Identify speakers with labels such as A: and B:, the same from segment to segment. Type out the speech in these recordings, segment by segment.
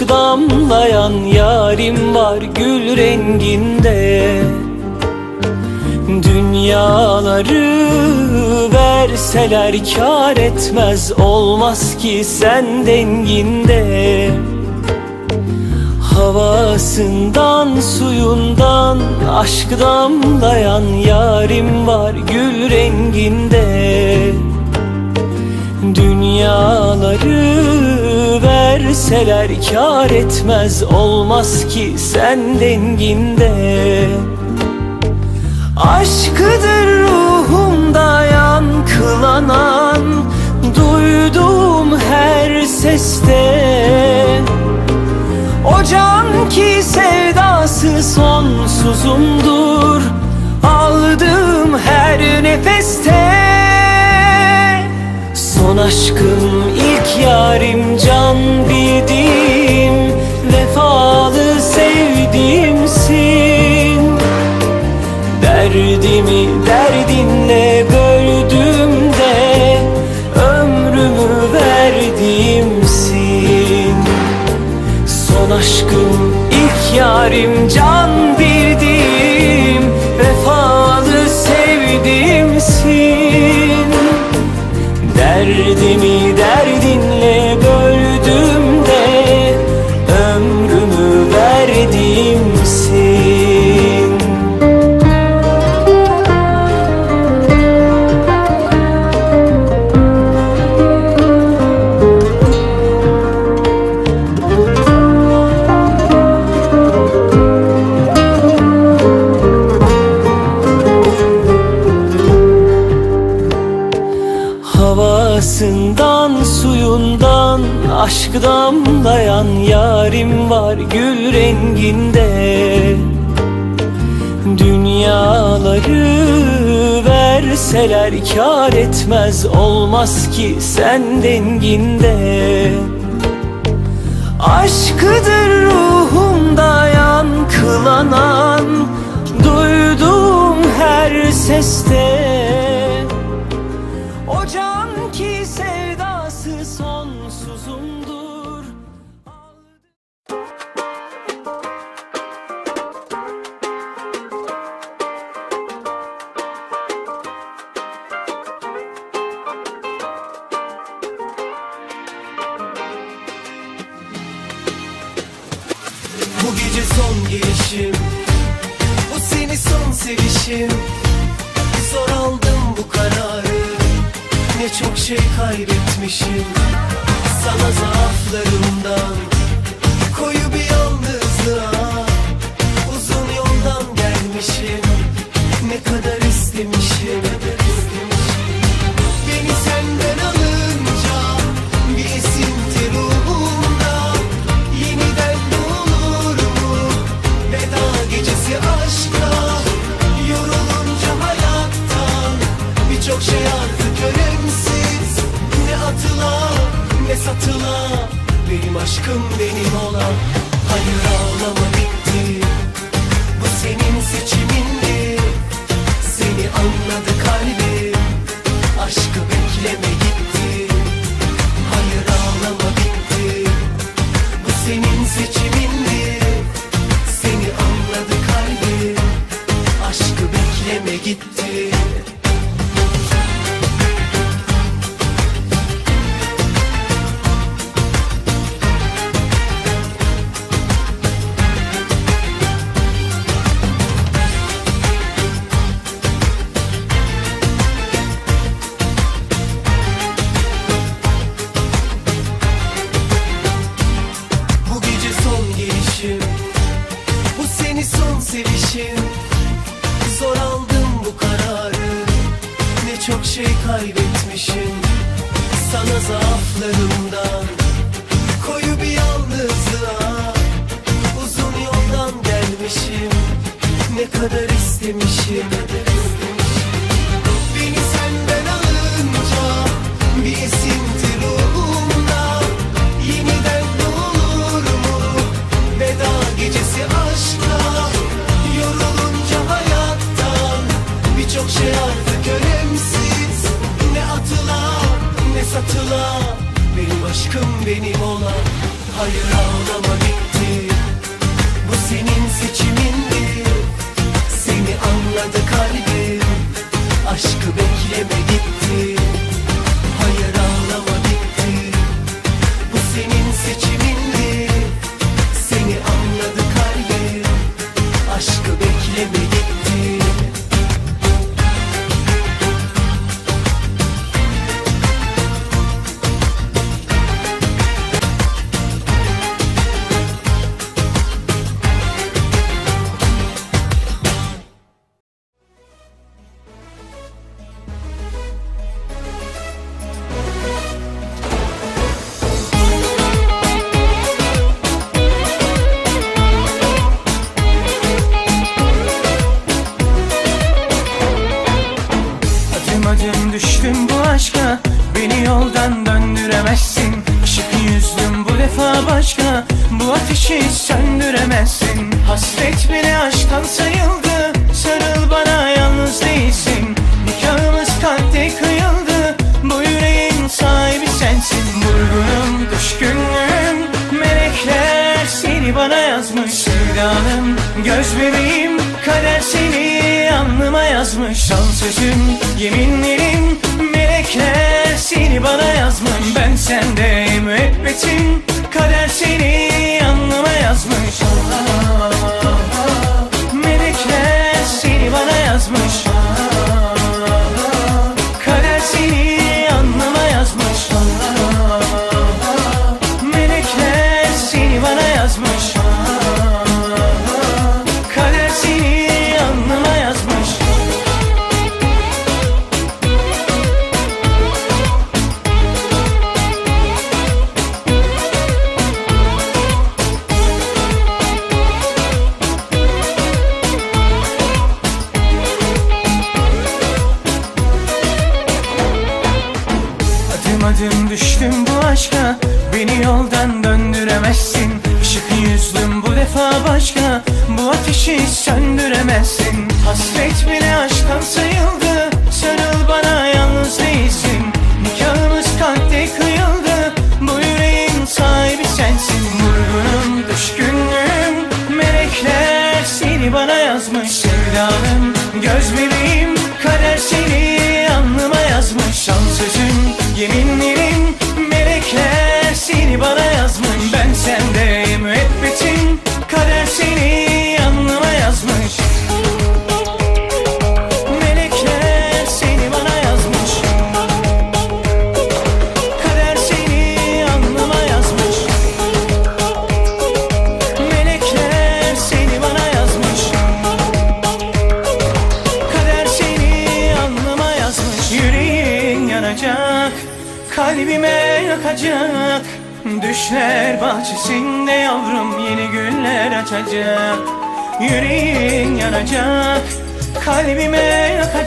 A: Aşk damlayan yarim var gül renginde. Dünyaları verseler kar etmez olmaz ki sen denginde. Havasından suyundan aşk damlayan yarim var gül renginde Dünyaları verseler kar etmez olmaz ki sen denginde. Aşkıdır ruhumda yankılanan Duyduğum her seste. O can ki sevdası sonsuzumdur Aldığım her nefeste Son aşkım ilk yarim can bildiğim Vefalı sevdiğimsin. Derdimi derdinle böldüğümde Ömrümü verdiğimsin. Son aşkım ilk yarim can gül renginde Dünyaları verseler kar etmez olmaz ki sen denginde. Aşkıdır ruhumda yankılanan Duyduğum her seste
B: Omuzlarımdan Birçok şey artık önemsiz Ne atıla ne satıla Benim aşkım benim olan. Hayır ağlama bitti. Bu senin seçimindi Seni anladı kalbim. Aşkı bekleme gitti
C: ateşi söndüremezsin. Hasret bile aşktan sayıldı. Sarıl bana yalnız değilsin. Nikahımız kalpte kıyıldı. Bu yüreğin sahibi sensin. Vurgunum, düşkünlüğüm Melekler seni bana yazmış. Sevdanım, göz bebeğim Kader seni alnıma yazmış. Son sözüm, yeminlerim Melekler seni bana yazmış. Ben sende müebbetim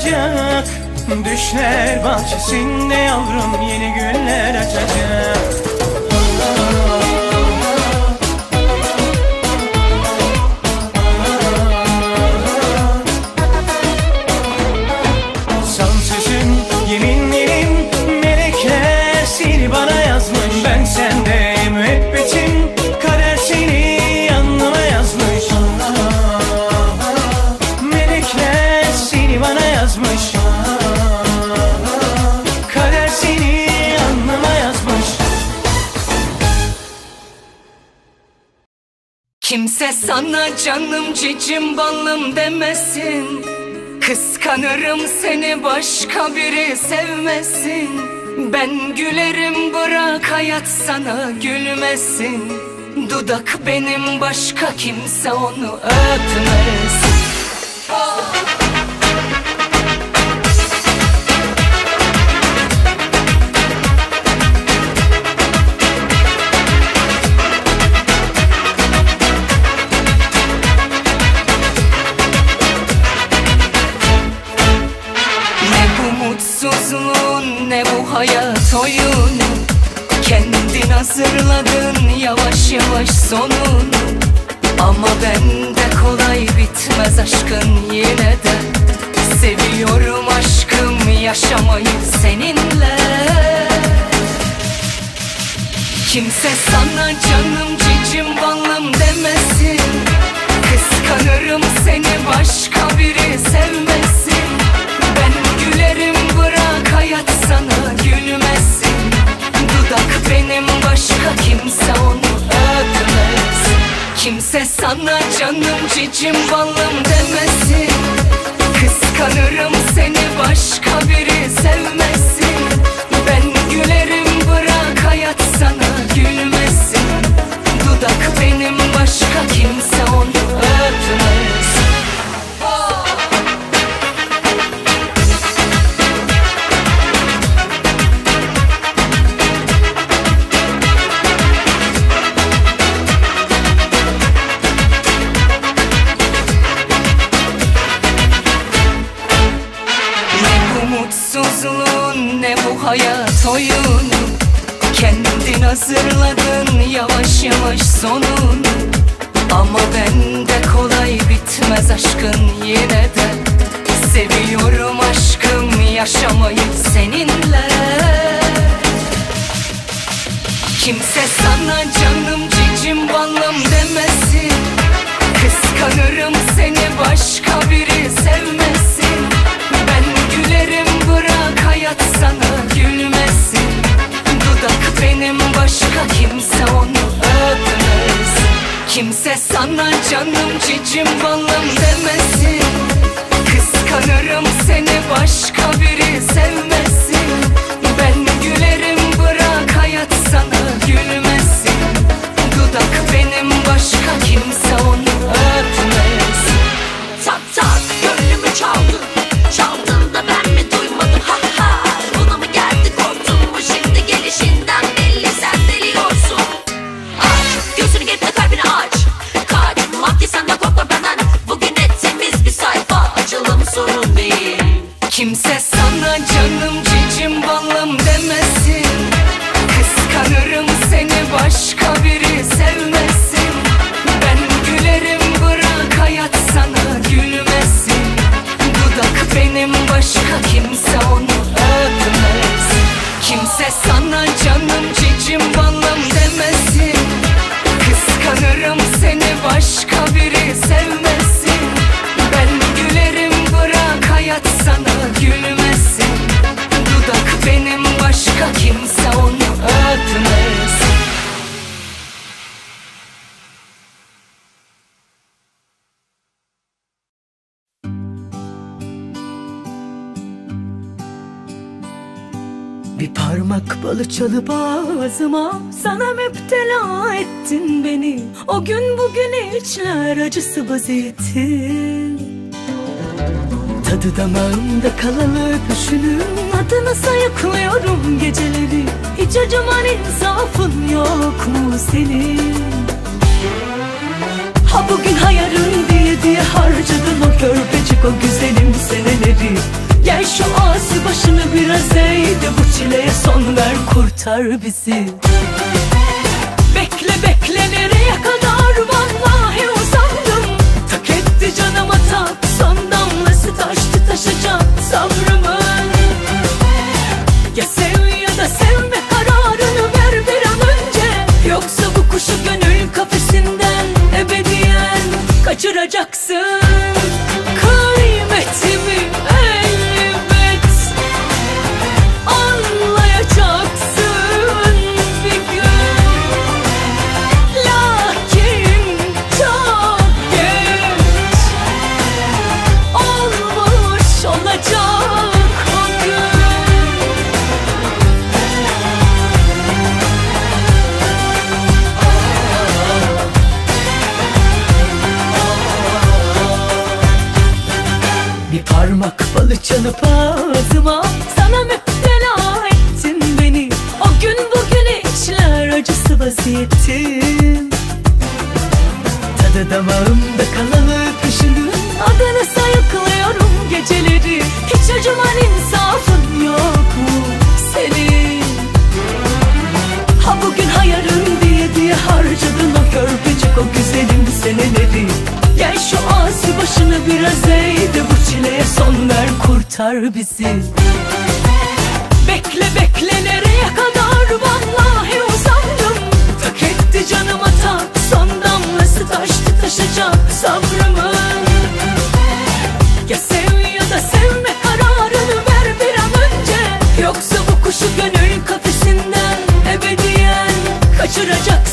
C: Yakacak Düşler bahçesinde yavrum Yeni güller açacak
D: Kimse sana canım cicim balım demesin. Kıskanırım seni başka biri sevmesin. Ben gülerim bırak hayat sana gülmesin. Dudak benim başka kimse onu öpmesin. Ne mutsuzluğun ne bu hayat oyunu? Kendin hazırladın yavaş yavaş sonunu. Ama bende kolay bitmez aşkın yine de. Seviyorum aşkım yaşamayı seninle. Kimse sana canım cicim balım demesin. Kıskanırım seni başka biri sevmesin hayat sana gülmesin Dudak benim başka kimse onu öpmez. Kimse sana canım cicim balım demesin. Kıskanırım seni başka biri sevmesin. Ben gülerim bırak hayat sana gülmesin. Dudak benim başka kimse onu öpmez Kimse sana canım cicim balım demesin. Kıskanırım seni başka biri sevmesin. Ben gülerim bırak hayat sana gülmesin. Dudak benim başka kimse onu öpmez
E: Tak tak gönlümü Çaldın
D: Kimse sana canım cicim balım demesin. Kıskanırım seni başka biri sevmesin. Ben gülerim bırak hayat sana gülmesin. Dudak benim başka kimse onu öpmez Kimse sana canım cicim balım demesin. Kıskanırım seni başka biri sevmesin. Ben gülerim bırak hayat sana başka kimse onu öpmez.
F: Bir parmak balı çalıp ağzıma Sana müptela ettin beni. O gün bugün içler acısı vaziyetin Tadı damağımda kalalı öpüşünün Adını sayıklıyorum geceleri. Hiç acıman insafın yok mu senin? Ha bugün hayarın diye diye harcadın o körpecik o güzelim seneleri. Gel şu asi başını biraz eğ de bu çileye son ver kurtar bizi. Bekle bekle nereye kadar? Vallahi uzandım. Tak etti canıma tak son damlası taştı taşacak sabrımın Ya sev ya da sevme kararını ver bir an önce. Yoksa bu kuşu gönül kafesinden ebediyen kaçıracaksın çalıp ağzıma. Sana müptela ettin beni. O gün bugün içler acısı vaziyetim Tadı damağımda kalalı öpüşünün Adını sayıklıyorum geceleri. Hiç acıman insafın yok mu senin? Ha bugün hayarın diye diye harcadın o körpecik o güzelim seneleri Gel şu asi başını biraz eğ de bu çileye son ver kurtar bizi. Bekle bekle nereye kadar? Vallahi uzandım. Tak etti canıma tak son damlası taştı taşacak sabrımın Ya sev ya da sevme kararını ver bir an önce. Yoksa bu kuşu gönül kafesinden ebediyen kaçıracaksın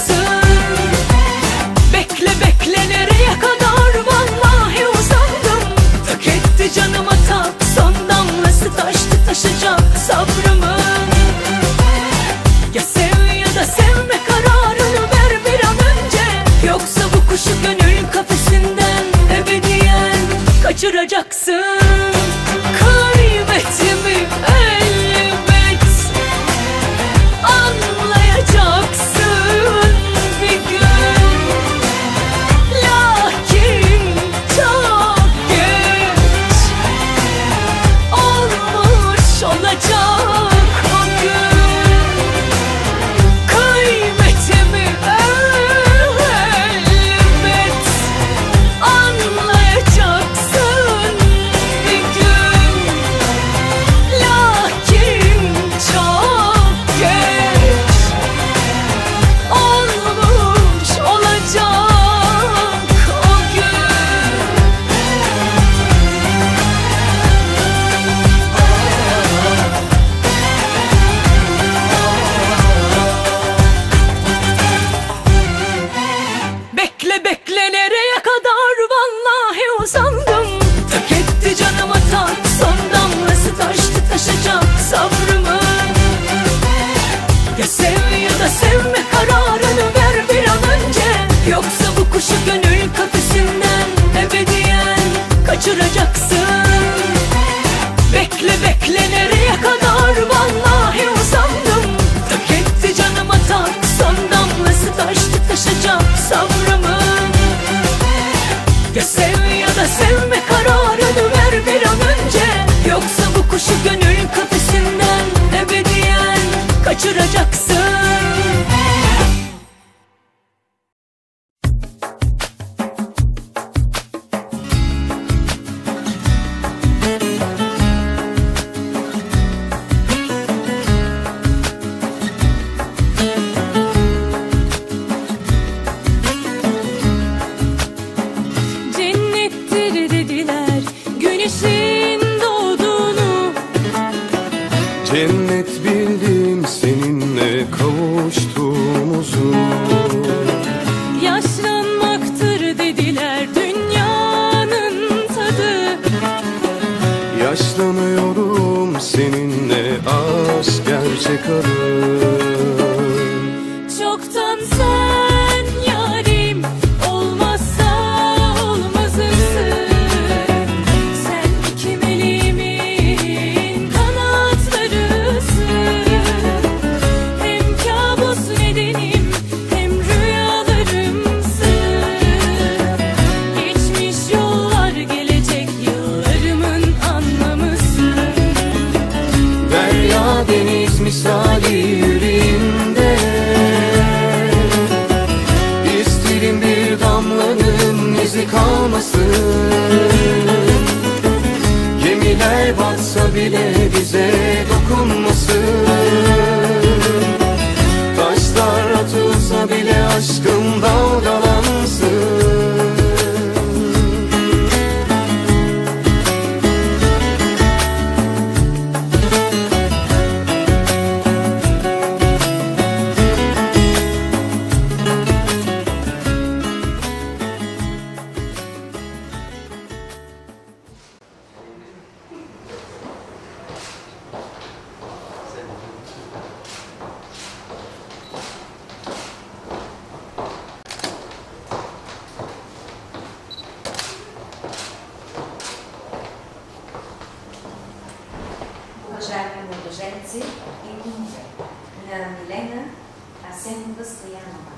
G: Асенова Стоянова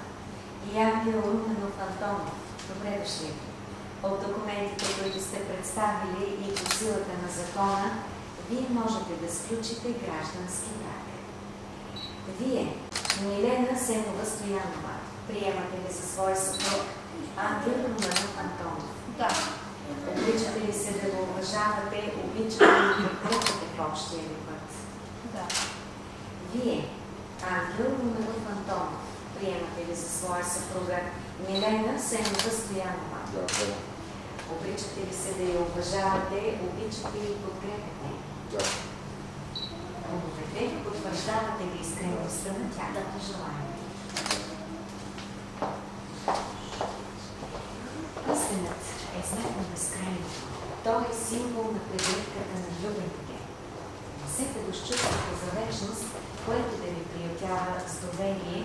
G: и Ангел Руменов Антонов, добре дошли! От документите, които сте представили и по силата на закона, вие можете да сключите граждански брак. Вие, Милена Сенова Стоянова, приемате ли за свой съпруг Ангел Руменов Антонов?
E: Да.
G: Обичате ли се да го уважавате, обичате ли да подкрепяте в общия ви път?
E: Да.
G: Вие, Ангел Руменов Антонов, приемате ли за своя съпруга Милена Сенова Стоянова? Обичате ли се да я уважавате, обичате ли и подкрепяте? Кумовете, потвърждавате ли искреността на тяхното желание? Пръстенът е знак на безкрайното. Той е символ на прегръдката на влюбените. Носете го с чувството за вечност, което да ви приютява с доверие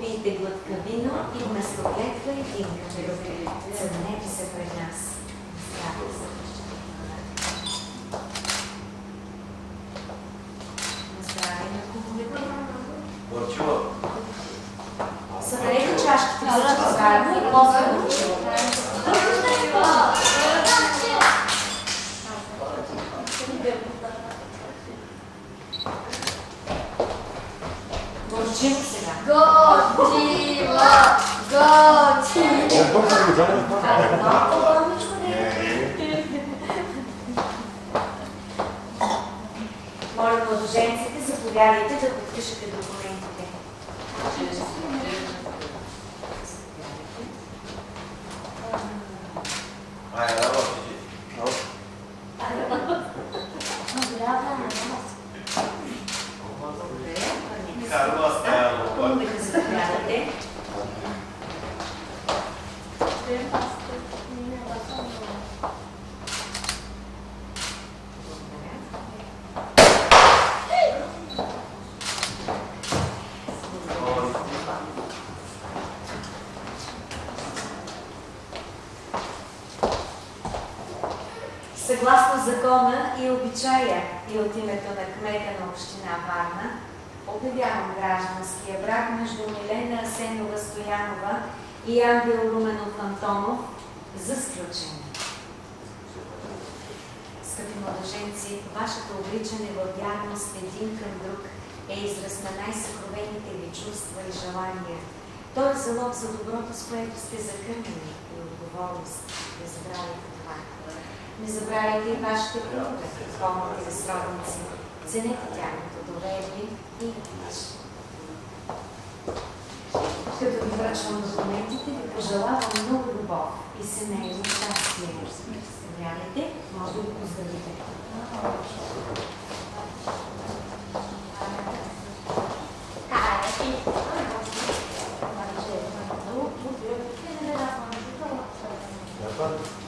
G: Отпийте глътка вино и вместо клетва и динка. Съднете се пред нас. Здраве за Здраве на кумовете. Съберете чашките всички заедно и после Борчило. Gotti! Eu tô com a Bora, gente, se desculpar e tudo вашето обличане във вярност един към друг е израз на най-съкровените ви чувства и желания. То е залог за доброто, с което сте закърнени и отговорност. Не забравяйте това. Не забравяйте и вашите приятели, помните ви сродници. Ценете тяхното доверие и обич. завършвам документите, ви пожелавам много любов и семейно щастие. Представлявайте, може да го поздравите.
H: Thank you.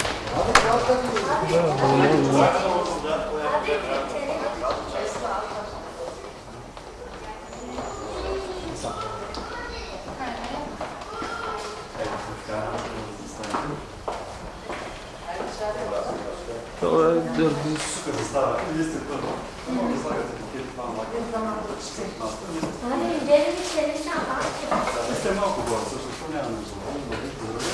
H: Sistema okubu var. Sırf ne anlıyorsun? Onu da bir kırılıyor.